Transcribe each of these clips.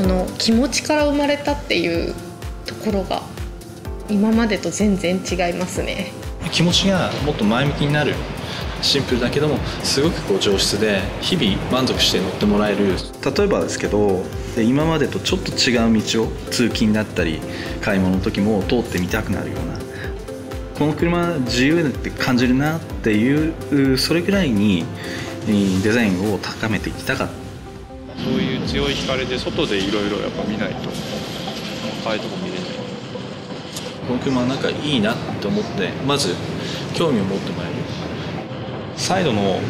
その気持ちから生まれたっていうところが今までと全然違いますね。気持ちがもっと前向きになる。シンプルだけどもすごくこう上質で日々満足して乗ってもらえる。例えばですけど今までとちょっと違う道を通勤だったり買い物の時も通ってみたくなるような。この車自由って感じるなっていうそれぐらいにデザインを高めていきたかったそういう強い光で外でいろいろやっぱ見ないとああいうとこ見れない。この車なんかいいなって思ってまず興味を持ってもらえるサイドの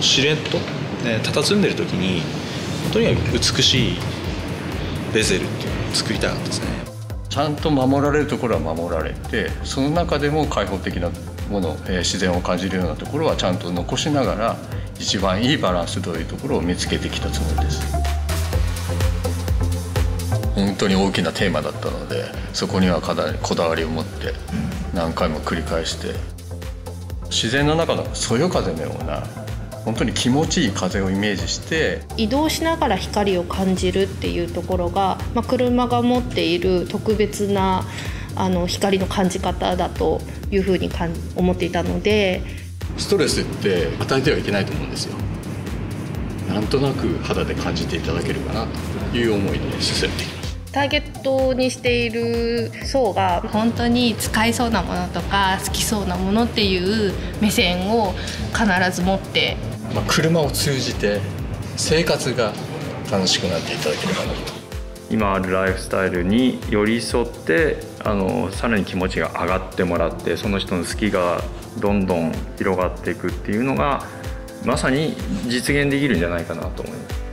シルエットで佇んでる時にとにかく美しいベゼルっていうのを作りたかったですね。ちゃんと守られるところは守られてその中でも開放的なもの、えー、自然を感じるようなところはちゃんと残しながら一番いいバランスというところを見つけてきたつもりです。本当に大きなテーマだったのでそこにはかなりこだわりを持って何回も繰り返して。自然の中のそよ風のような本当に気持ちいい風をイメージして移動しながら光を感じるっていうところが、まあ、車が持っている特別なあの光の感じ方だというふうに思っていたのでストレスって与えてはいけないと思うんですよ。なんとなく肌で感じていただけるかなという思いで進めていきますターゲットにしている層が本当に使いそうなものとか好きそうなものっていう目線を必ず持って、まあ、車を通じて生活が楽しくなっていただければなと。今あるライフスタイルに寄り添ってあのさらに気持ちが上がってもらってその人の好きがどんどん広がっていくっていうのがまさに実現できるんじゃないかなと思います。